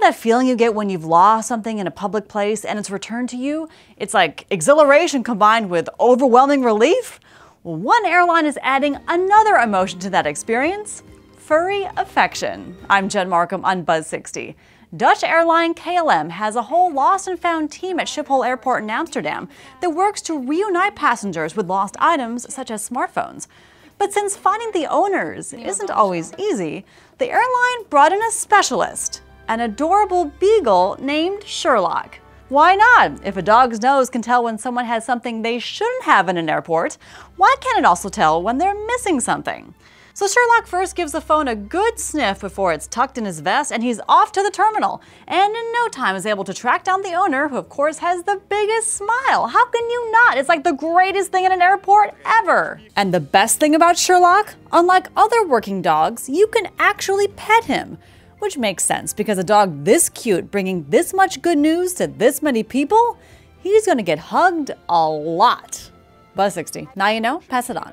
know that feeling you get when you've lost something in a public place and it's returned to you? It's like exhilaration combined with overwhelming relief? Well, one airline is adding another emotion to that experience furry affection. I'm Jen Markham on Buzz 60. Dutch airline KLM has a whole lost and found team at Schiphol Airport in Amsterdam that works to reunite passengers with lost items such as smartphones. But since finding the owners isn't always easy, the airline brought in a specialist, an adorable beagle named Sherlock. Why not? If a dog's nose can tell when someone has something they shouldn't have in an airport, why can't it also tell when they're missing something? So Sherlock first gives the phone a good sniff before it's tucked in his vest and he's off to the terminal. And in no time is able to track down the owner who of course has the biggest smile. How can you not? It's like the greatest thing in an airport ever. And the best thing about Sherlock, unlike other working dogs, you can actually pet him. Which makes sense because a dog this cute bringing this much good news to this many people, he's gonna get hugged a lot. Buzz 60. Now you know, pass it on.